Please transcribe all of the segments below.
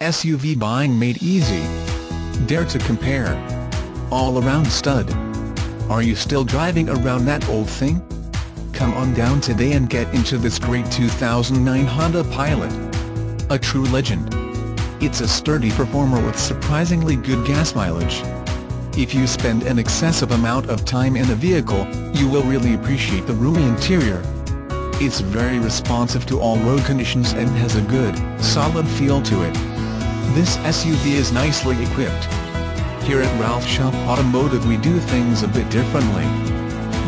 SUV buying made easy. Dare to compare. All-around stud. Are you still driving around that old thing? Come on down today and get into this great 2009 Honda Pilot. A true legend. It's a sturdy performer with surprisingly good gas mileage. If you spend an excessive amount of time in a vehicle, you will really appreciate the roomy interior. It's very responsive to all road conditions and has a good, solid feel to it. This SUV is nicely equipped. Here at Ralph Schomp Automotive we do things a bit differently.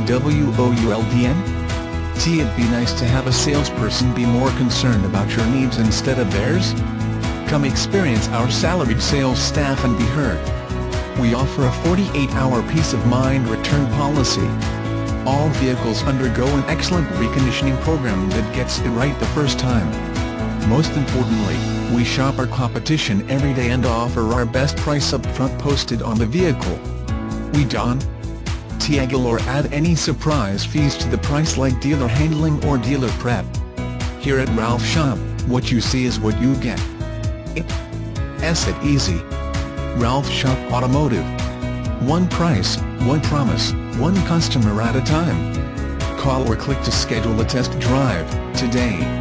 WOULDN? It'd be nice to have a salesperson be more concerned about your needs instead of theirs? Come experience our salaried sales staff and be heard. We offer a 48-hour peace of mind return policy. All vehicles undergo an excellent reconditioning program that gets it right the first time. Most importantly, we shop our competition every day and offer our best price up front posted on the vehicle. We don't taggle or add any surprise fees to the price like dealer handling or dealer prep. Here at Ralph Schomp, what you see is what you get. It's it easy. Ralph Schomp Automotive. One price, one promise, one customer at a time. Call or click to schedule a test drive, today.